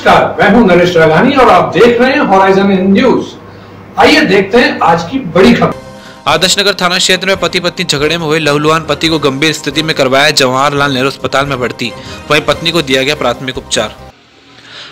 नमस्कार मैं हूँ नरेश राघानी और आप देख रहे हैं हॉराइजन न्यूज़ आइए देखते हैं आज की बड़ी खबर। आदर्श नगर थाना क्षेत्र में पति पत्नी झगड़े में हुए लहूलुहान पति को गंभीर स्थिति में करवाया जवाहरलाल नेहरू अस्पताल में भर्ती वहीं पत्नी को दिया गया प्राथमिक उपचार।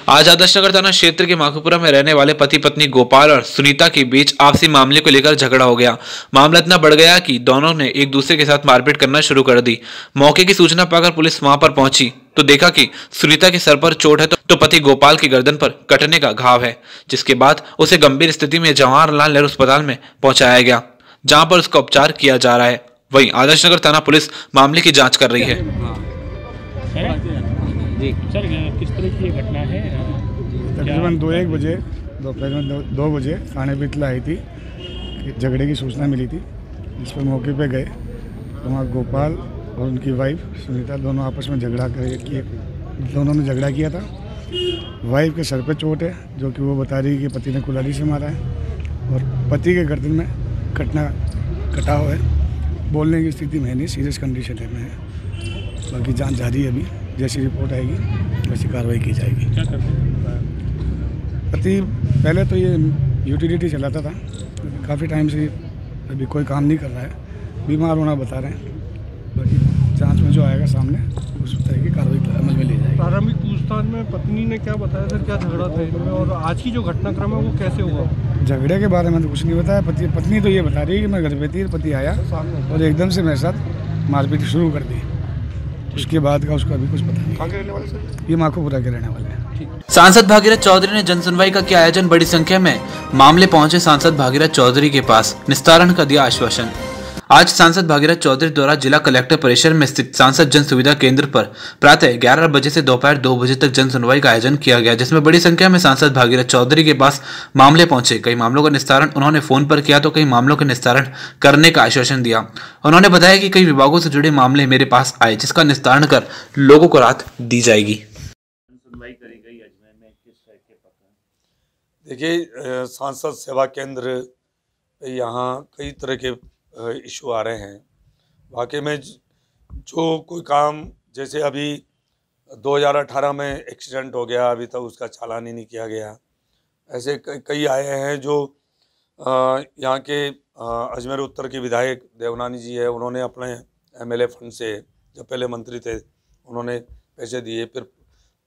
आज आदर्श नगर थाना क्षेत्र के माखुपुरा में रहने वाले पति पत्नी गोपाल और सुनीता के बीच आपसी मामले को लेकर झगड़ा हो गया। मामला इतना बढ़ गया कि दोनों ने एक दूसरे के साथ मारपीट करना शुरू कर दी। मौके की सूचना पाकर पुलिस वहाँ पर पहुँची तो देखा कि सुनीता के सर पर चोट है तो, तो पति गोपाल की गर्दन पर कटने का घाव है जिसके बाद उसे गंभीर स्थिति में जवाहरलाल नेहरू अस्पताल में पहुँचाया गया जहाँ पर उसका उपचार किया जा रहा है। वहीं आदर्श नगर थाना पुलिस मामले की जाँच कर रही है। जी। सर किस तरह की घटना है? तकरीबन दो एक बजे दोपहर में दो, दो बजे थाने पर इतला आई थी झगड़े की सूचना मिली थी जिस पर मौके पे गए। तो वहाँ गोपाल और उनकी वाइफ सुनीता दोनों आपस में झगड़ा कर दोनों ने झगड़ा किया था। वाइफ के सर पे चोट है जो कि वो बता रही है कि पति ने कुल्हाड़ी से मारा है और पति के गर्दन में कटना कटा हुआ है। बोलने की स्थिति में नहीं सीरियस कंडीशन में है बाकी जाँच जारी है अभी जैसी रिपोर्ट आएगी वैसी कार्रवाई की जाएगी। हैं? पति पहले तो ये यूटिलिटी चलाता था काफ़ी टाइम से अभी कोई काम नहीं कर रहा है बीमार होना बता रहे हैं। बाकी जाँच में जो आएगा सामने उस तरह की कार्रवाई अमल में ली जाएगी। प्रारंभिक पूछताछ में पत्नी ने क्या बताया सर क्या झगड़ा था इनमें? और आज की जो घटनाक्रम है वो कैसे हुआ? झगड़े के बारे में तो कुछ नहीं बताया। पति पत्नी तो ये बता रही है कि मैं घर पे थी पति आया और एकदम से मेरे साथ मारपीट शुरू कर दी। उसके बाद का उसको अभी कुछ पता नहीं। ये माखोपुरा के रहने वाले हैं। सांसद भागीरथ चौधरी ने जनसुनवाई का किया आयोजन बड़ी संख्या में। मामले पहुँचे सांसद भागीरथ चौधरी के पास। निस्तारण का दिया आश्वासन। आज सांसद भागीरथ चौधरी द्वारा जिला कलेक्टर परिसर में स्थित सांसद जन सुविधा केंद्र पर प्रातः 11 बजे से दोपहर 2 बजे तक जन सुनवाई का आयोजन किया गया जिसमें बड़ी संख्या में सांसद भागीरथ चौधरी के पास मामले पहुँचे। कई मामलों का निस्तारण उन्होंने फ़ोन पर किया तो कई मामलों का निस्तारण करने का आश्वासन दिया। उन्होंने बताया कि कई विभागों से जुड़े मामले मेरे पास आए जिसका निस्तारण कर लोगों को राहत दी जाएगी। देखिए सांसद सेवा केंद्र यहाँ कई तरह के इशू आ रहे हैं। वाकई में जो कोई काम, जैसे अभी 2018 में एक्सीडेंट हो गया, अभी तक उसका चालान ही नहीं किया गया। ऐसे कई आए हैं जो यहाँ के अजमेर उत्तर के विधायक देवनानी जी है, उन्होंने अपने एमएलए फंड से, जब पहले मंत्री थे, उन्होंने पैसे दिए, फिर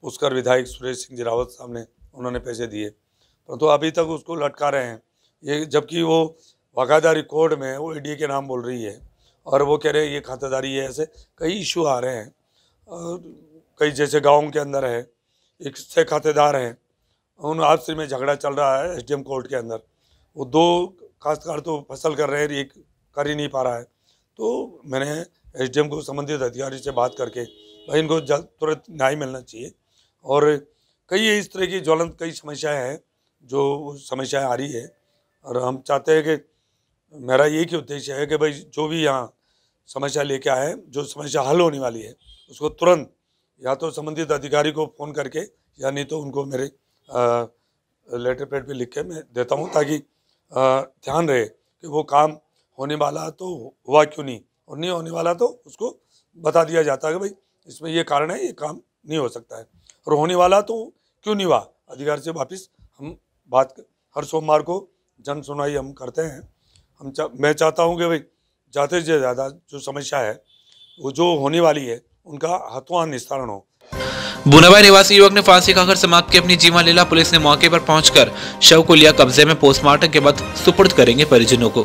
पुष्कर विधायक सुरेश सिंह जी रावत साहब ने, उन्होंने पैसे दिए। परंतु तो अभी तक उसको लटका रहे हैं। ये जबकि वो बाकायदा रिकॉर्ड में वो ईडी के नाम बोल रही है और वो कह रहे हैं, ये खातेदारी है ऐसे कई इशू आ रहे हैं कई जैसे गाँव के अंदर है, एक से खातेदार हैं, उन आपसी में झगड़ा चल रहा है एसडीएम कोर्ट के अंदर। वो दो काश्तकार तो फ़सल कर रहे हैं, एक कर ही नहीं पा रहा है। तो मैंने एसडीएम को संबंधित अधिकारी से बात करके, भाई, इनको जल्द तुरंत न्याय मिलना चाहिए। और कई इस तरह की ज्वलंत कई समस्याएँ हैं, जो समस्याएँ आ रही है। और हम चाहते हैं कि मेरा एक ही उद्देश्य है कि भाई जो भी यहाँ समस्या लेके आए जो समस्या हल होने वाली है, उसको तुरंत या तो संबंधित अधिकारी को फ़ोन करके या नहीं तो उनको मेरे लेटर पैड पे लिख के मैं देता हूँ ताकि ध्यान रहे कि वो काम होने वाला तो हुआ क्यों नहीं और नहीं होने वाला तो उसको बता दिया जाता है कि भाई इसमें ये कारण है, ये काम नहीं हो सकता है। और होने वाला तो क्यों नहीं हुआ? अधिकारी से वापस हम बात हर सोमवार को जन सुनवाई हम करते हैं। हम चा, मैं चाहता हूँ कि भाई ज़्यादा से ज़्यादा जो समस्या है वो जो होने वाली है उनका हाथों निस्तारण हो। बुनाबाई निवासी युवक ने फांसी खाकर समाप्त की अपनी जीवन लीला। पुलिस ने मौके पर पहुंचकर शव को लिया कब्जे में पोस्टमार्टम के बाद सुपुर्द करेंगे परिजनों को।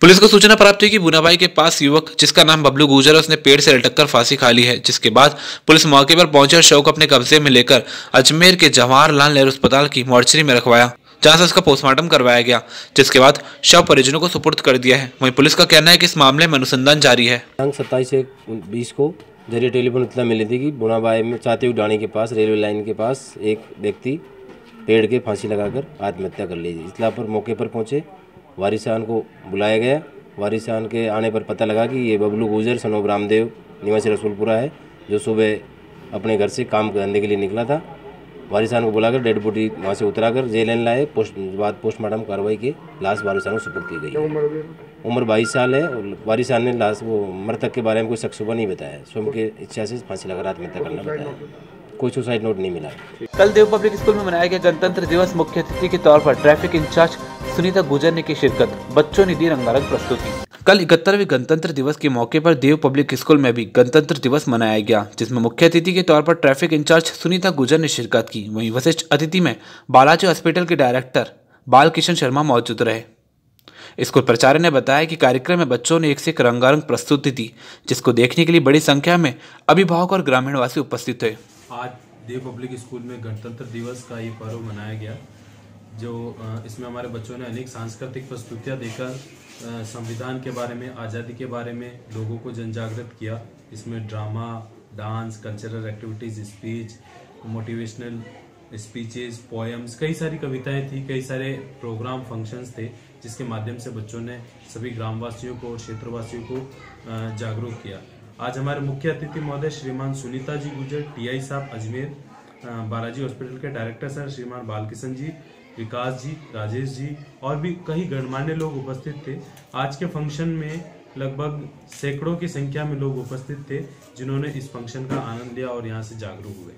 पुलिस को सूचना प्राप्त हुई कि बुनाबाई के पास युवक जिसका नाम बबलू गुजर है उसने पेड़ से लटक कर फांसी खा ली है जिसके बाद पुलिस मौके पर पहुँचे और शव को अपने कब्जे में लेकर अजमेर के जवाहरलाल नेहरू अस्पताल की मोर्चरी में रखवाया। जहाँ से उसका पोस्टमार्टम करवाया गया, जिसके बाद शव परिजनों को सुपुर्द कर दिया है। वहीं पुलिस का कहना है कि इस मामले में अनुसंधान जारी है। सत्ताईस एक बीस को ज़रिए टेलीफोन इतना मिली थी कि बुनाबाई में चातेऊ डाणी के पास, रेलवे लाइन के पास एक व्यक्ति पेड़ के फांसी लगाकर आत्महत्या कर ली इतला पर मौके पर पहुँचे वारिसान को बुलाया गया। वारिसान के आने पर पता लगा कि ये बबलू गुजर, सनोब रामदेव, निवासी रसूलपुरा है, जो सुबह अपने घर से काम करने के लिए निकला था। वारिसान को बुलाकर डेड बॉडी वहाँ से उतराकर जेल लाइन लाए पोस्ट बाद पोस्टमार्टम कार्रवाई के लाश वारिसान को सुपुर्द की गई। उम्र बाईस साल है और वारिसान ने लाश वो मृतक के बारे में कोई शख्स सुबह नहीं बताया। स्वयं के इच्छा से फांसी लगाकर आत्महत्या करना बताया। कोई सुसाइड नोट नहीं मिला। कल देव पब्लिक स्कूल में मनाया गया गणतंत्र दिवस मुख्य अतिथि के तौर पर ट्रैफ़िक इंचार्ज सुनीता गुजर ने की शिरकत। बच्चों ने दी रंगारंग प्रस्तुति। कल इकहत्तरवें गणतंत्र दिवस के मौके पर देव पब्लिक स्कूल में भी गणतंत्र दिवस मनाया गया, जिसमें मुख्य अतिथि के तौर पर ट्रैफ़िक इंचार्ज सुनीता गुजर ने शिरकत की। वहीं वशिष्ठ अतिथि में बालाजी हॉस्पिटल के डायरेक्टर बाल किशन शर्मा मौजूद रहे। स्कूल प्राचार्य ने बताया कि कार्यक्रम में बच्चों ने एक से एक रंगारंग प्रस्तुति दी, जिसको देखने के लिए बड़ी संख्या में अभिभावक और ग्रामीणवासी उपस्थित थे। आज देव पब्लिक स्कूल में गणतंत्र दिवस का ये पर्व मनाया गया, जो इसमें हमारे बच्चों ने अनेक सांस्कृतिक प्रस्तुतियाँ देकर संविधान के बारे में, आज़ादी के बारे में लोगों को जन जागृत किया। इसमें drama, dance cultural activities speech motivational speeches poems कई सारी कविताएँ थी, कई सारे प्रोग्राम फ़ंक्शंस थे, जिसके माध्यम से बच्चों ने सभी ग्रामवासियों को और क्षेत्रवासियों को जागरूक किया। आज हमारे मुख्य अतिथि महोदय श्रीमान सुनीता जी गुजर टीआई साहब अजमेर बालाजी हॉस्पिटल के डायरेक्टर सर श्रीमान बालकिशन जी विकास जी, राजेश जी और भी कई गणमान्य लोग उपस्थित थे। आज के फ़ंक्शन में लगभग सैकड़ों की संख्या में लोग उपस्थित थे, जिन्होंने इस फ़ंक्शन का आनंद लिया और यहाँ से जागरूक हुए।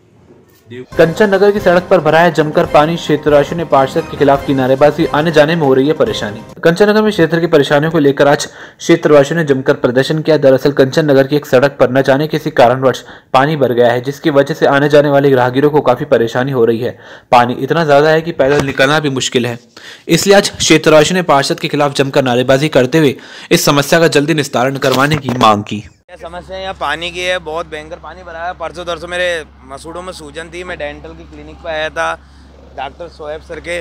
कंचन नगर की सड़क पर भरा है जमकर पानी क्षेत्रवासियों ने पार्षद के खिलाफ की नारेबाजी। आने जाने में हो रही है परेशानी। कंचन नगर में क्षेत्र की परेशानियों को लेकर आज क्षेत्रवासियों ने जमकर प्रदर्शन किया। दरअसल कंचन नगर की एक सड़क पर न जाने किसी कारणवश पानी भर गया है, जिसकी वजह से आने जाने वाले राहगीरों को काफ़ी परेशानी हो रही है। पानी इतना ज़्यादा है की पैदल निकलना भी मुश्किल है। इसलिए आज क्षेत्रवासियों ने पार्षद के खिलाफ जमकर नारेबाजी करते हुए इस समस्या का जल्दी निस्तारण करवाने की मांग की। समस्या यहाँ पानी की है बहुत भयंकर पानी भरा है। परसों तरसों मेरे मसूड़ों में सूजन थी मैं डेंटल की क्लिनिक पर आया था डॉक्टर सोएब सर के।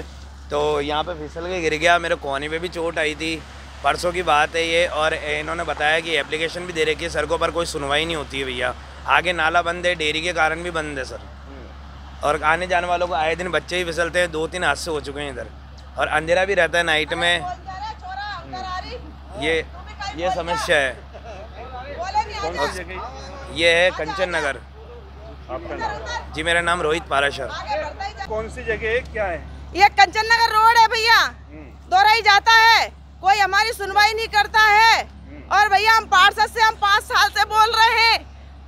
तो यहाँ पे फिसल के गिर गया मेरे कोहनी पे भी चोट आई थी। परसों की बात है ये और इन्होंने बताया कि एप्लीकेशन भी दे रखी है सड़कों पर कोई सुनवाई नहीं होती है भैया। आगे नाला बंद है डेयरी के कारण भी बंद है सर। और आने जाने वालों को आए दिन बच्चे ही फिसलते हैं दो तीन हादसे हो चुके हैं इधर। और अंधेरा भी रहता है नाइट में। ये ये समस्या है। ये है कंचन नगर। आपका नाम? जी मेरा नाम रोहित पाराशर। कौन सी जगह है? क्या है? ये कंचन नगर रोड है भैया। दोराई जाता है। कोई हमारी सुनवाई नहीं करता है। और भैया हम पार्षद से हम पाँच साल से बोल रहे हैं।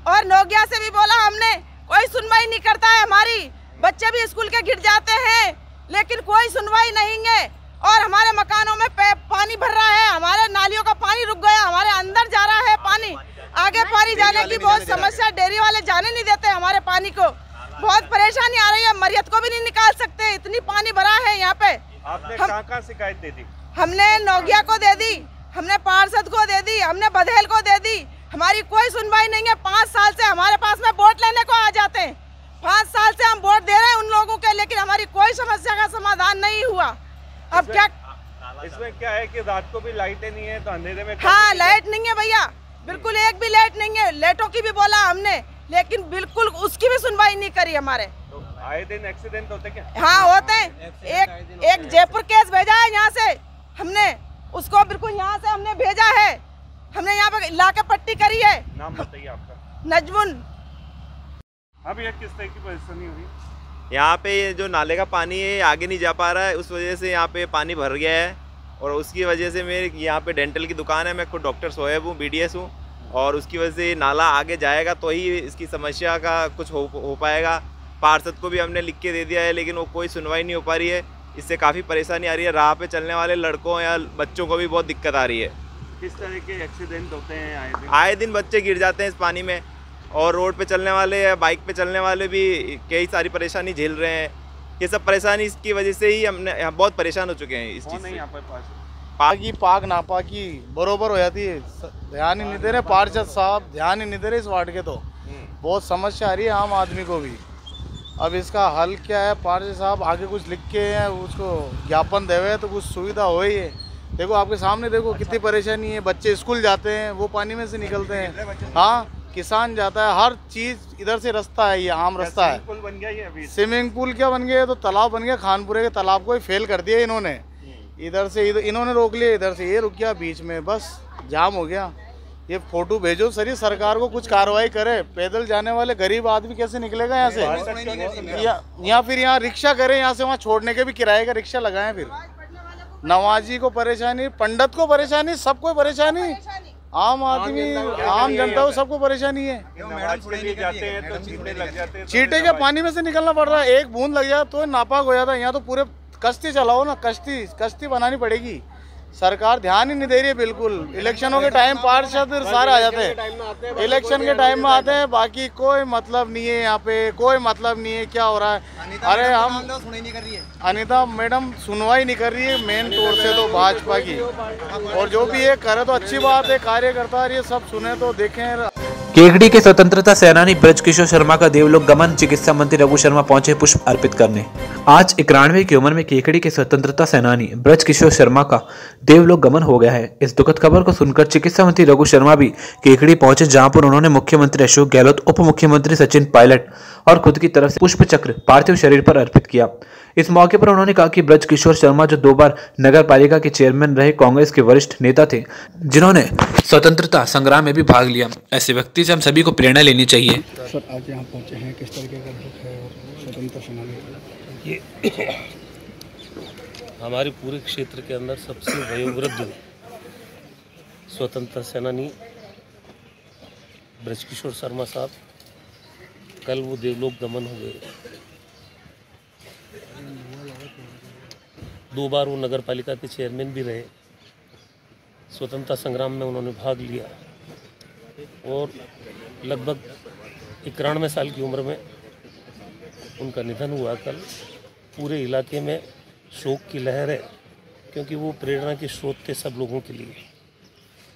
और नोगिया से भी बोला हमने कोई सुनवाई नहीं करता है हमारी। बच्चे भी स्कूल के गिर जाते हैं लेकिन कोई सुनवाई नहीं है। और हमारे मकानों में पानी भर रहा है। हमारे नालियों का पानी रुक गया। हमारे अंदर जा रहा है पानी। आगे पानी जाने की बहुत समस्या डेयरी वाले जाने नहीं देते हमारे पानी को। बहुत परेशानी आ रही है मरियत को भी नहीं निकाल सकते इतनी पानी भरा है यहाँ पे। आपने हम- शिकायत दे दी? हमने नोगिया को दे दी हमने पार्षद को दे दी हमने बधेल को दे दी। हमारी कोई सुनवाई नहीं है पाँच साल से हमारे पास में वोट लेने को आ जाते हैं। पाँच साल से हम वोट दे रहे हैं उन लोगों के लेकिन हमारी कोई समस्या का समाधान नहीं हुआ। अब क्या इसमें क्या है कि रात को भी लाइटें नहीं है तो अंधेरे में हाँ लाइट नहीं है भैया। बिल्कुल एक भी लेट नहीं है लाइटों की भी बोला हमने लेकिन बिल्कुल उसकी भी सुनवाई नहीं करी हमारे। तो आए दिन एक्सीडेंट होते क्या? हाँ होते हैं। एक एक जयपुर केस भेजा है यहाँ से हमने उसको बिल्कुल यहाँ से हमने भेजा है। हमने यहाँ पे ला के पट्टी करी है। नाम बताइए आपका। नजमुन। हाँ भैया किस तरह की परेशानी हुई? यहाँ पे जो नाले का पानी है आगे नहीं जा पा रहा है उस वजह से यहाँ पे पानी भर गया है। और उसकी वजह से मेरे यहाँ पे डेंटल की दुकान है मैं खुद डॉक्टर सोहेब हूँ बीडीएस हूँ। और उसकी वजह से नाला आगे जाएगा तो ही इसकी समस्या का कुछ हो हो पाएगा। पार्षद को भी हमने लिख के दे दिया है लेकिन वो कोई सुनवाई नहीं हो पा रही है। इससे काफ़ी परेशानी आ रही है। राह पे चलने वाले लड़कों या बच्चों को भी बहुत दिक्कत आ रही है। किस तरह के एक्सीडेंट होते हैं आए दिन? आए दिन बच्चे गिर जाते हैं इस पानी में। और रोड पे चलने वाले या बाइक पे चलने वाले भी कई सारी परेशानी झेल रहे हैं। ये सब परेशानी इसकी वजह से ही हमने यहाँ बहुत परेशान हो चुके हैं इस चीज़ है से। यहाँ पर पास? पाकी पाक नापाकी बरोबर हो जाती है। ध्यान ही नहीं दे रहे पार्षद साहब ध्यान ही नहीं दे रहे इस वार्ड के तो। बहुत समस्या आ रही है आम आदमी को भी। अब इसका हल क्या है? पार्षद साहब आगे कुछ लिख के हैं उसको ज्ञापन देवे तो कुछ सुविधा हो ही है। देखो आपके सामने देखो कितनी परेशानी है बच्चे स्कूल जाते हैं वो पानी में से निकलते हैं। हाँ? किसान जाता है हर चीज़ इधर से रास्ता है ये आम रास्ता है। पुल बन गया ये अभी? स्विमिंग पूल क्या बन गया? तो तालाब बन गया खानपुरे के तालाब को ही फेल कर दिया इन्होंने। इधर से इधर इन्होंने रोक लिया इधर से ये रुक गया बीच में बस जाम हो गया। ये फ़ोटो भेजो सर ये सरकार को कुछ कार्रवाई करे। पैदल जाने वाले गरीब आदमी कैसे निकलेगा यहाँ से? या, या फिर यहाँ रिक्शा करे यहाँ से वहाँ छोड़ने के भी किराए का रिक्शा लगाएँ फिर। नवाजी को परेशानी पंडित को परेशानी सबको परेशानी। आम आदमी आम जनता को सबको परेशानी है। चीटे के पानी में से निकलना पड़ रहा है एक बूंद लग जाए तो नापाक हो जाता है यहाँ तो पूरे कश्ती चलाओ ना कश्ती कश्ती बनानी पड़ेगी। सरकार ध्यान ही नहीं दे रही है बिल्कुल। इलेक्शनों के टाइम पार्षद सारे आ जाते हैं। इलेक्शन के टाइम में आते हैं बाकी कोई मतलब नहीं है यहाँ पे कोई मतलब नहीं है क्या हो रहा है। अरे हम अनिता मैडम सुनवाई नहीं कर रही है मेन तौर से तो भाजपा की। और जो भी ये करे तो अच्छी बात है कार्यकर्ता ये सब सुने तो देखें। केकड़ी के स्वतंत्रता सेनानी ब्रजकिशोर शर्मा का देवलोक गमन चिकित्सा मंत्री रघु शर्मा पहुँचे पुष्प अर्पित करने। आज इक्यानवे की उम्र में केकड़ी के स्वतंत्रता सेनानी ब्रजकिशोर शर्मा का देवलोक गमन हो गया है। इस दुखद खबर को सुनकर चिकित्सा मंत्री रघु शर्मा भी केकड़ी पहुँचे, जहाँ पर उन्होंने मुख्यमंत्री अशोक गहलोत, उप मुख्यमंत्री सचिन पायलट और खुद की तरफ़ से पुष्प चक्र पार्थिव शरीर पर अर्पित किया। इस मौके पर उन्होंने कहा कि ब्रज किशोर शर्मा जो दो बार नगर पालिका के चेयरमैन रहे कांग्रेस के वरिष्ठ नेता थे जिन्होंने स्वतंत्रता संग्राम में भी भाग लिया। ऐसे व्यक्ति से हम सभी को प्रेरणा लेनी चाहिए। सर आज यहाँ पहुँचे हैं किस तरीके का दुख है और सेनानी? ये हमारे पूरे क्षेत्र के अंदर सबसे वयोवृद्ध स्वतंत्रता सेनानी ब्रजकिशोर शर्मा साहब कल वो देवलोक दमन हो गए। दो बार वो नगर पालिका के चेयरमैन भी रहे। स्वतंत्रता संग्राम में उन्होंने भाग लिया। और लगभग इक्यानवे साल की उम्र में उनका निधन हुआ। कल पूरे इलाके में शोक की लहर है, क्योंकि वो प्रेरणा के स्रोत थे सब लोगों के लिए।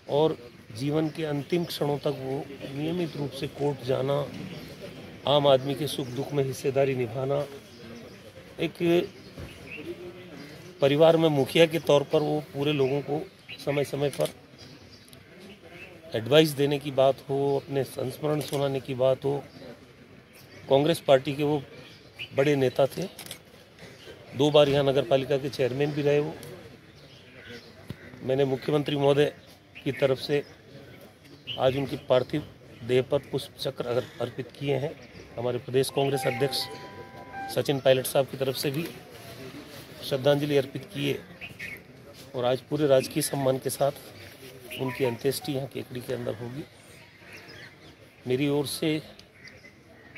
और जीवन के अंतिम क्षणों तक वो नियमित रूप से कोर्ट जाना आम आदमी के सुख दुख में हिस्सेदारी निभाना, एक परिवार में मुखिया के तौर पर वो पूरे लोगों को समय समय पर एडवाइस देने की बात हो, अपने संस्मरण सुनाने की बात हो। कांग्रेस पार्टी के वो बड़े नेता थे। दो बार यहाँ नगर पालिका के चेयरमैन भी रहे वो। मैंने मुख्यमंत्री महोदय की तरफ़ से आज उनकी पार्थिव देह पर पुष्प चक्र अर्पित किए हैं। हमारे प्रदेश कांग्रेस अध्यक्ष सचिन पायलट साहब की तरफ़ से भी श्रद्धांजलि अर्पित किए और आज पूरे राजकीय सम्मान के साथ उनकी अंत्येष्टि यहाँ केकड़ी के अंदर होगी। मेरी ओर से,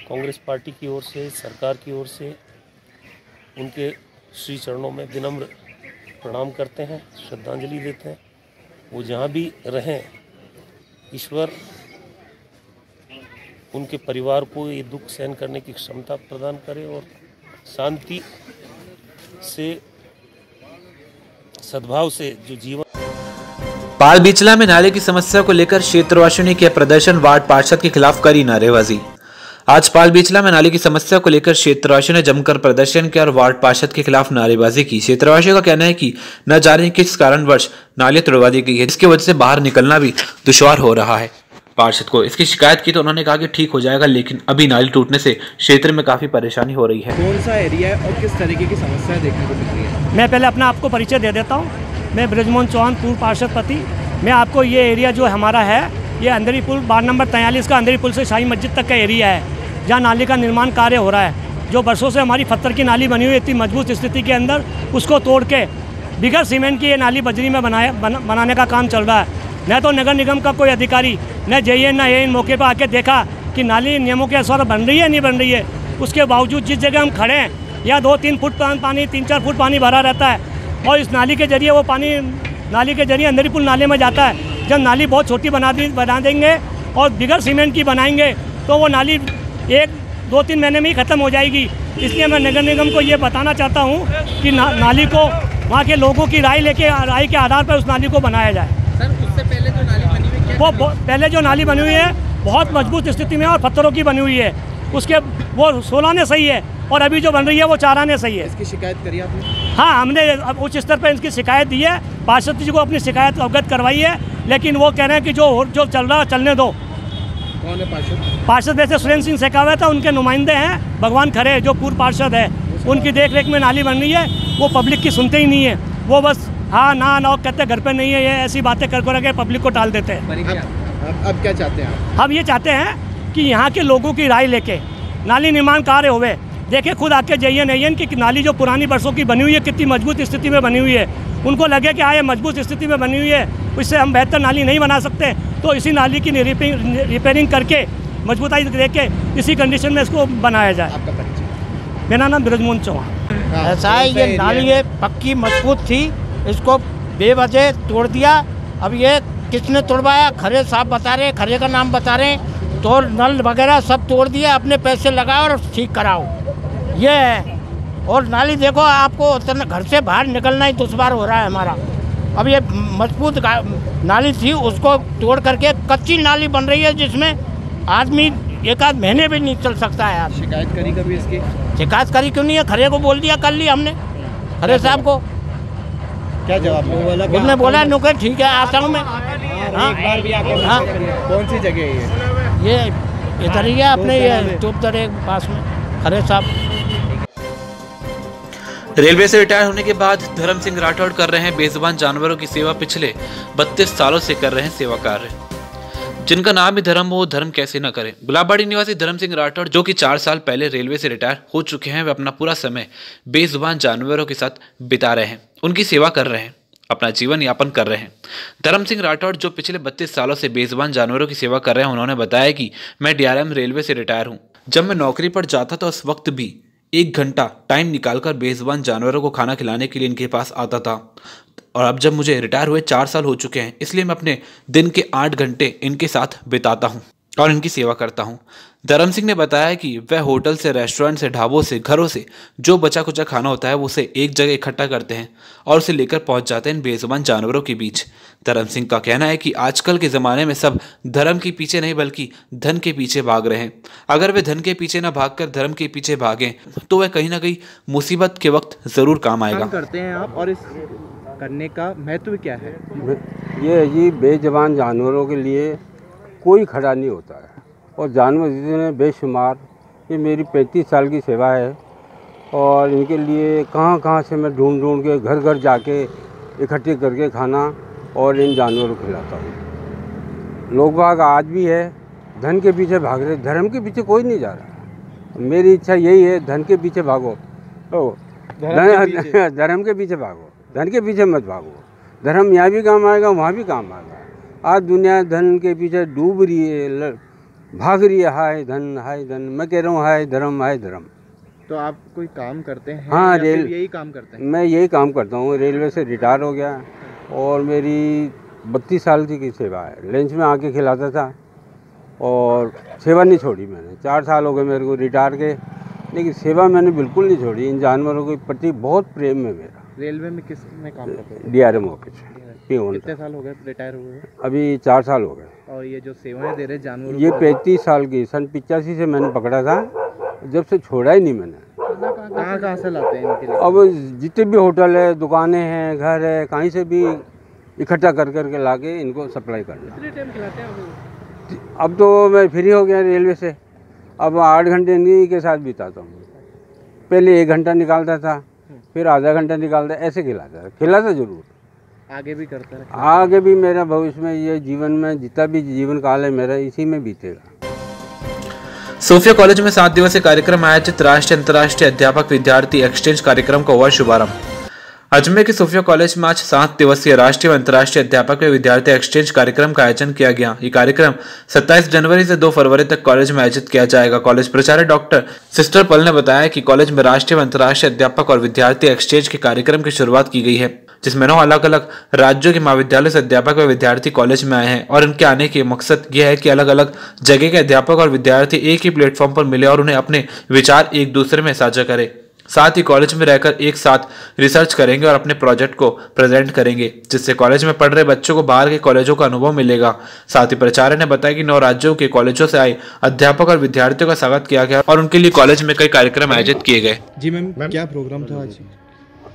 कांग्रेस पार्टी की ओर से, सरकार की ओर से उनके श्री चरणों में विनम्र प्रणाम करते हैं, श्रद्धांजलि देते हैं। वो जहाँ भी रहें, ईश्वर उनके परिवार को ये दुख सहन करने की क्षमता प्रदान करे और शांति से, सद्भाव से जो जीवन पाल बिचला में नाले की समस्या को लेकर क्षेत्रवासियों ने किया प्रदर्शन, वार्ड पार्षद के खिलाफ करी नारेबाजी। आज पाल बिचला में नाले की समस्या को लेकर क्षेत्रवासियों ने जमकर प्रदर्शन किया और वार्ड पार्षद के खिलाफ नारेबाजी की। क्षेत्रवासियों का कहना है कि न जाने किस कारणवश नाले तोड़वा दी गई है, जिसकी वजह से बाहर निकलना भी दुश्वार हो रहा है। पार्षद को। इसकी शिकायत की तो उन्होंने कहा कि ठीक हो जाएगा लेकिन अभी नाली टूटने से क्षेत्र में काफ़ी परेशानी हो रही है। कौन सा एरिया है और किस तरीके की समस्या देखने को मिल रही है? मैं पहले अपना आपको परिचय दे देता हूँ। मैं ब्रजमोहन चौहान पूर्व पार्षद पति। मैं आपको ये एरिया जो हमारा है ये अंधेरी पुल वार्ड नंबर तैंतालीस का अंधेरी पुल से शाही मस्जिद तक का एरिया है जहाँ नाली का निर्माण कार्य हो रहा है। जो बरसों से हमारी पत्थर की नाली बनी हुई है इतनी मज़बूत स्थिति के अंदर उसको तोड़ के बिगर सीमेंट की ये नाली बजरी में बनाया बन, बनाने का काम चल रहा है। न तो नगर निगम का कोई अधिकारी न जे न ए मौके पर आके देखा कि नाली नियमों के अनुसार बन रही है नहीं बन रही है। उसके बावजूद जिस जगह हम खड़े हैं या दो तीन फुट पानी तीन चार फुट पानी भरा रहता है और इस नाली के ज़रिए वो पानी नाली के ज़रिए अंदरी पुल नाले में जाता है। जब नाली बहुत छोटी बना दी बना देंगे और बिगर सीमेंट की बनाएँगे तो वो नाली एक दो तीन महीने में ही ख़त्म हो जाएगी। इसलिए मैं नगर निगम को ये बताना चाहता हूँ कि ना, नाली को वहाँ के लोगों की राय लेके राय के आधार पर उस नाली को बनाया जाए। सर उससे पहले जो नाली बनी हुई वो पहले जो नाली बनी हुई है बहुत मज़बूत स्थिति में और पत्थरों की बनी हुई है। उसके वो सोलह ने सही है और अभी जो बन रही है वो चार आने सही है। इसकी शिकायत करी आपने? हाँ हमने उच्च स्तर पर इसकी शिकायत दी है। पार्षद जी को अपनी शिकायत अवगत करवाई है लेकिन वो कह रहे हैं कि जो जो चल रहा चलने दो। कौन है पार्षद पार्षद वैसे सुरेंद्र सिंह शेखावत है उनके नुमाइंदे हैं भगवान खरे जो पूर्व पार्षद है। उनकी देख रेख में नाली बन रही है वो पब्लिक की सुनते ही नहीं है। वो बस हाँ ना ना कहते घर पे नहीं है ये ऐसी बातें कर कर पब्लिक को टाल देते हैं। अब, अब क्या चाहते हैं हम ये चाहते हैं कि यहाँ के लोगों की राय लेके नाली निर्माण कार्य हुए देखे खुद आके जाइए नहीं कि नाली जो पुरानी बरसों की बनी हुई है कितनी मज़बूत स्थिति में बनी हुई है। उनको लगे कि हाँ ये मज़बूत स्थिति में बनी हुई है इससे हम बेहतर नाली नहीं बना सकते। तो इसी नाली की रिपेयरिंग करके मजबूताई दे के इसी कंडीशन में इसको बनाया जाए। मेरा नाम ब्रजमोहन चौहान। ऐसा है ये नाली ये पक्की मज़बूत थी। इसको बेवजह तोड़ दिया। अब ये किसने तोड़वाया? खरे साहब बता रहे खरे का नाम बता रहे तो नल वगैरह सब तोड़ दिया अपने पैसे लगाओ और ठीक कराओ। ये है। और नाली देखो आपको उतना घर से बाहर निकलना ही दुशवार हो रहा है हमारा। अब ये मज़बूत नाली थी उसको तोड़ करके कच्ची नाली बन रही है जिसमें आदमी एक आध महीने भी नहीं चल सकता है आदमी शिकायत करी कभी इसकी? शिकायत करी क्यों नहीं है? खरे को बोल दिया कर लिया हमने। खरे साहब को। क्या जवाब उसने बोला नुकर ठीक है आता हूँ मैं। हाँ बार भी आके हाँ। कौन सी जगह है ये? ये इधर ही है अपने ये चुपदरे के पास में खरे साहब। रेलवे से रिटायर होने के बाद धर्म सिंह राठौड़ कर रहे हैं बेजुबान जानवरों की सेवा पिछले 32 सालों से कर रहे हैं सेवा कार्य। जिनका नाम ही धर्म हो, धर्म कैसे न करें। गुलाबाड़ी निवासी धर्म सिंह राठौड़, जो कि चार साल पहले रेलवे से रिटायर हो चुके हैं, वे अपना पूरा समय बेजुबान जानवरों के साथ बिता रहे हैं। उनकी सेवा कर रहे हैं, अपना जीवन यापन कर रहे हैं। धर्म सिंह राठौड़, जो पिछले बत्तीस सालों से बेजुबान जानवरों की सेवा कर रहे हैं, उन्होंने बताया कि मैं डीआरएम रेलवे से रिटायर हूँ। जब मैं नौकरी पर जाता था, उस वक्त भी एक घंटा टाइम निकालकर बेजुबान जानवरों को खाना खिलाने के लिए इनके पास आता था। और अब जब मुझे रिटायर हुए चार साल हो चुके हैं, इसलिए मैं अपने दिन के आठ घंटे इनके साथ बिताता हूँ और इनकी सेवा करता हूँ। धर्म सिंह ने बताया कि वह होटल से, रेस्टोरेंट से, ढाबों से, घरों से जो बचा कुचा खाना होता है, वो उसे एक जगह इकट्ठा करते हैं और उसे लेकर पहुँच जाते हैं इन बेजुबान जानवरों के बीच। धर्म सिंह का कहना है कि आजकल के ज़माने में सब धर्म के पीछे नहीं, बल्कि धन के पीछे भाग रहे हैं। अगर वे धन के पीछे ना भागकर धर्म के पीछे भागें तो वह कहीं ना कहीं मुसीबत के वक्त ज़रूर काम आएगा। करते हैं आप और इस करने का महत्व क्या है? ये है जी बेजबान जानवरों के लिए कोई खड़ा नहीं होता है। और जानवर जितने बेशुमार ये मेरी पैंतीस साल की सेवा है। और इनके लिए कहाँ कहाँ से मैं ढूंढ ढूंढ के घर घर जाके इकट्ठे करके खाना और इन जानवरों को खिलाता हूँ। लोग बाग आज भी है धन के पीछे भाग रहे धर्म के पीछे कोई नहीं जा रहा। मेरी इच्छा यही है धन के पीछे भागो। ओ। धर्म के पीछे भागो। धन के पीछे मत भागो। धर्म यहाँ भी काम आएगा वहाँ भी काम आएगा। आज दुनिया धन के पीछे डूब रही है भाग रही है हाय धन हाय धन मैं कह रहा हूँ हाय धर्म हाय धर्म। तो आप कोई काम करते हैं हाँ रेल यही काम करते हैं? मैं यही काम करता हूँ रेलवे से रिटायर हो गया और मेरी बत्तीस साल की की सेवा है। लंच में आके खिलाता था और सेवा नहीं छोड़ी मैंने। चार साल हो गए मेरे को रिटायर के लेकिन सेवा मैंने बिल्कुल नहीं छोड़ी। इन जानवरों के प्रति बहुत प्रेम है मेरा। रेलवे में किसमें काम करते हैं? डी आर एम ऑफ़िस कितने साल हो गए रिटायर हुए अभी चार साल हो गए। और ये जो सेवाएँ दे रहे जानवरों ये पैंतीस साल की सन पिचासी से मैंने पकड़ा था। जब से छोड़ा ही नहीं मैंने। कहाँ कहाँ से लाते हैं इनके लिए? अब जितने भी होटल है दुकानें हैं घर है कहीं से भी इकट्ठा कर करके ला के इनको सप्लाई करना अब तो मैं फ्री हो गया रेलवे से। अब आठ घंटे इन्हीं के साथ बिताता हूँ। पहले एक घंटा निकालता था। फिर आधा घंटा निकालता ऐसे खिलाता था खिलाता ज़रूर। आगे भी करता है आगे भी मेरा भविष्य में ये जीवन में जितना भी जीवन काल है मेरा इसी में बीतेगा। सोफिया कॉलेज में सात दिवसीय कार्यक्रम आयोजित राष्ट्रीय अंतर्राष्ट्रीय अध्यापक विद्यार्थी एक्सचेंज कार्यक्रम का हुआ शुभारंभ। अजमेर के सोफिया कॉलेज में आज सात दिवसीय राष्ट्रीय व अंतर्राष्ट्रीय अध्यापक व विद्यार्थी एक्सचेंज कार्यक्रम का आयोजन किया गया। ये कार्यक्रम 27 जनवरी से 2 फरवरी तक कॉलेज में आयोजित किया जाएगा। कॉलेज प्राचार्य डॉक्टर सिस्टर पल ने बताया कि कॉलेज में राष्ट्रीय अंतर्राष्ट्रीय अध्यापक और विद्यार्थी एक्सचेंज के कार्यक्रम की शुरुआत की गई है, जिसमें नौ अलग अलग राज्यों के महाविद्यालय से अध्यापक व विद्यार्थी कॉलेज में आए हैं और इनके आने के मकसद यह है कि अलग अलग जगह के अध्यापक और विद्यार्थी एक ही प्लेटफॉर्म पर मिले और उन्हें अपने विचार एक दूसरे में साझा करें। साथ ही कॉलेज में रहकर एक साथ रिसर्च करेंगे और अपने प्रोजेक्ट को प्रेजेंट करेंगे जिससे कॉलेज में पढ़ रहे बच्चों को बाहर के कॉलेजों का अनुभव मिलेगा। साथ ही प्राचार्य ने बताया कि नौ राज्यों के कॉलेजों से आए अध्यापक और विद्यार्थियों का स्वागत किया गया और उनके लिए कॉलेज में कई कार्यक्रम आयोजित किए गए। जी मैम क्या प्रोग्राम था आज?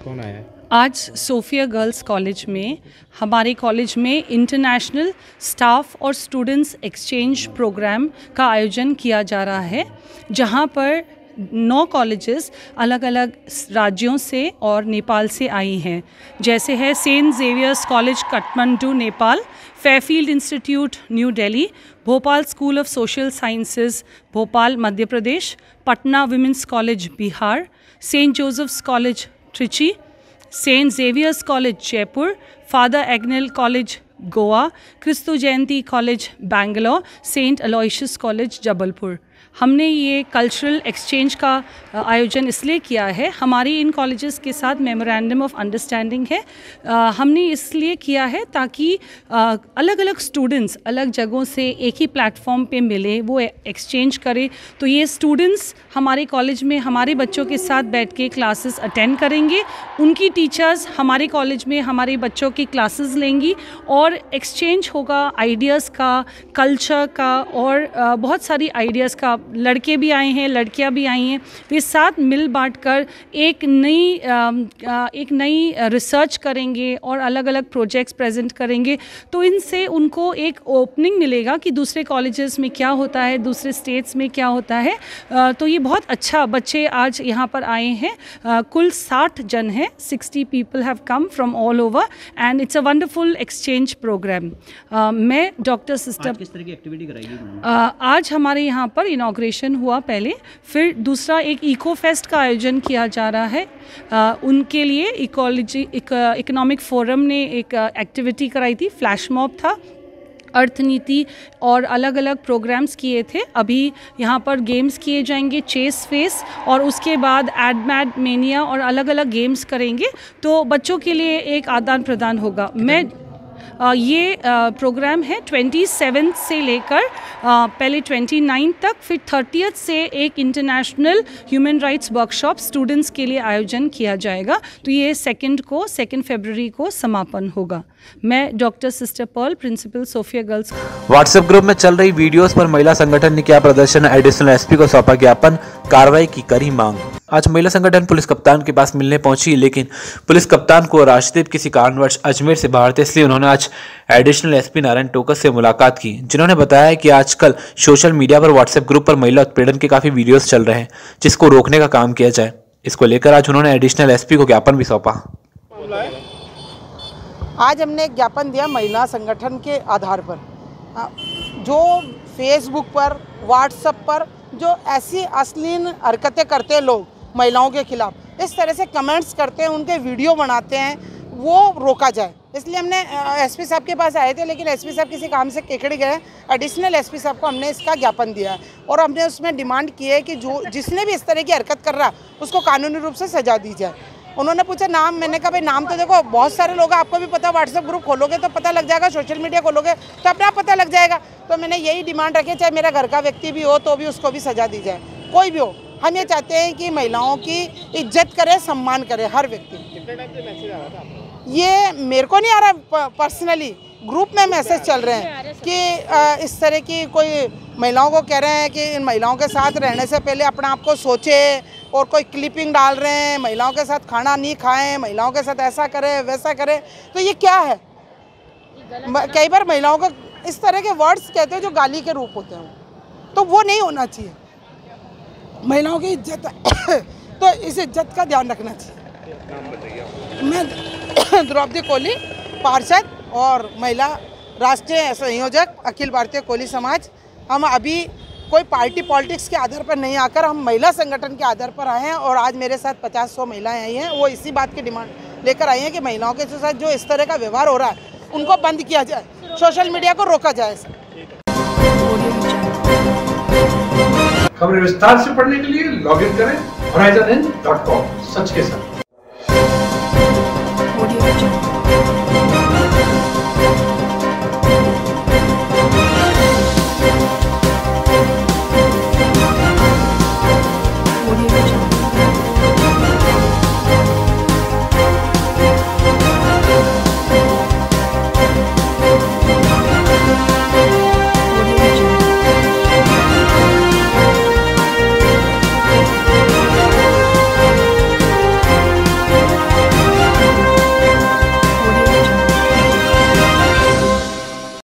कौन आया? है आज सोफिया गर्ल्स कॉलेज में हमारे कॉलेज में इंटरनेशनल स्टाफ और स्टूडेंट्स एक्सचेंज प्रोग्राम का आयोजन किया जा रहा है जहाँ पर नौ कॉलेजेस अलग अलग राज्यों से और नेपाल से आई हैं। जैसे है Saint Xavier's college Kathmandu Nepal Fairfield institute New Delhi Bhopal school of social sciences Bhopal, Madhya Pradesh, Patna women's college Bihar Saint Joseph's college Trichy Saint Xavier's college Jaipur father Agnel college Goa Kristu Jayanti college Bangalore Saint Aloysius college Jabalpur. हमने ये cultural exchange का आयोजन इसलिए किया है, हमारी इन colleges के साथ मेमोरेंडम ऑफ़ अंडरस्टैंडिंग है। हमने इसलिए किया है ताकि अलग अलग स्टूडेंट्स अलग जगहों से एक ही प्लेटफॉर्म पे मिले, वो एक्सचेंज करें। तो ये स्टूडेंट्स हमारे कॉलेज में, हमारे बच्चों के साथ बैठ के क्लासेस अटेंड करेंगे। उनकी टीचर्स हमारे कॉलेज में, हमारे बच्चों की क्लासेस लेंगी और एक्सचेंज होगा आइडियाज़ का कल्चर का और बहुत सारी आइडियाज़ का लड़के भी आए हैं लड़कियाँ भी आई हैं वे साथ मिल बांट कर एक नई एक नई रिसर्च करेंगे और अलग अलग प्रोजेक्ट्स प्रेजेंट करेंगे तो इनसे उनको एक ओपनिंग मिलेगा कि दूसरे कॉलेजेस में क्या होता है दूसरे स्टेट्स में क्या होता है। तो ये बहुत अच्छा बच्चे आज यहाँ पर आए हैं। कुल साठ जन हैं sixty people have come from all over and it's a wonderful exchange program मैं डॉक्टर सिस्टर आज किस तरह की एक्टिविटी कराएगी आज हमारे यहाँ पर इनाग्रेशन हुआ पहले फिर दूसरा एक इको फेस्ट का आयोजन किया जा रहा है। अ, उनके लिए इकोलॉजी इकोनॉमिक फोरम ने एक एक्टिविटी कराई थी फ्लैश मॉब था। अर्थनीति और अलग अलग प्रोग्राम्स किए थे। अभी यहाँ पर गेम्स किए जाएँगे चेस फेस और उसके बाद एड मैड मेनिया और अलग अलग गेम्स करेंगे। तो बच्चों के लिए एक आदान प्रदान होगा। मैं ये प्रोग्राम है ट्वेंटी से लेकर पहले ट्वेंटी तक, फिर थर्टियथ से एक international human rights workshop students के लिए आयोजन किया जाएगा। तो ये सेकेंड को सेकेंड फेबररी को समापन होगा। मैं doctor sister Pearl principal Sophia girls. WhatsApp group में चल रही वीडियोस पर महिला संगठन ने किया प्रदर्शन। एडिशनल एसपी को सौंपा ज्ञापन। कार्रवाई की करी मांग। आज महिला संगठन पुलिस कप्तान के पास मिलने पहुँची, लेकिन पुलिस कप्तान को राजदीप किसी कारणवश अजमेर से बाहर थे, इसलिए उन्होंने आज एडिशनल एसपी नारायण टोकस से मुलाकात की, जिन्होंने बताया कि आजकल सोशल मीडिया पर व्हाट्सएप ग्रुप पर महिला उत्पीड़न के काफ़ी वीडियोस चल रहे हैं, जिसको रोकने का काम किया जाए। इसको लेकर आज उन्होंने एडिशनल एसपी को ज्ञापन भी सौंपा। आज हमने एक ज्ञापन दिया महिला संगठन के आधार पर। जो फेसबुक पर व्हाट्सएप पर, जो ऐसी अश्लील हरकतें करते हैं लोग महिलाओं के खिलाफ, इस तरह से कमेंट्स करते हैं, उनके वीडियो बनाते हैं, वो रोका जाए। इसलिए हमने एसपी साहब के पास आए थे, लेकिन एसपी साहब किसी काम से केकड़ गए एडिशनल एसपी साहब को हमने इसका ज्ञापन दिया है और हमने उसमें डिमांड की है कि जो, जिसने भी इस तरह की हरकत कर रहा, उसको कानूनी रूप से सजा दी जाए। उन्होंने पूछा नाम? मैंने कहा भाई नाम तो देखो बहुत सारे लोग आपको भी पता व्हाट्सएप ग्रुप खोलोगे तो पता लग जाएगा सोशल मीडिया खोलोगे तो अपने आप पता लग जाएगा। तो मैंने यही डिमांड रखी चाहे मेरा घर का व्यक्ति भी हो तो भी उसको भी सजा दी जाए। कोई भी हो हम ये चाहते हैं कि महिलाओं की इज़्ज़त करे सम्मान करे हर व्यक्ति। ये मेरे को नहीं आ रहा पर्सनली ग्रुप में मैसेज चल रहे हैं कि इस तरह की कोई महिलाओं को कह रहे हैं कि इन महिलाओं के साथ रहने से पहले अपने आप को सोचे और कोई क्लिपिंग डाल रहे हैं, महिलाओं के साथ खाना नहीं खाएँ, महिलाओं के साथ ऐसा करें, वैसा करें तो ये क्या है? कई बार महिलाओं को इस तरह के वर्ड्स कहते हैं जो गाली के रूप होते हैं। तो वो नहीं होना चाहिए। महिलाओं की इज़्ज़त तो इस इज़्ज़त का ध्यान रखना चाहिए। मैं द्रौपदी कोहली, पार्षद और महिला राष्ट्रीय संयोजक अखिल भारतीय कोहली समाज। हम अभी कोई पार्टी पॉलिटिक्स के आधार पर नहीं आकर हम महिला संगठन के आधार पर आए हैं और आज मेरे साथ पचास सौ महिलाएँ आई हैं वो इसी बात की डिमांड लेकर आई हैं कि महिलाओं के साथ जो इस तरह का व्यवहार हो रहा है उनको बंद किया जाए सोशल मीडिया को रोका जाए खबरें विस्तार से पढ़ने के लिए लॉग इन करें सच के साथ.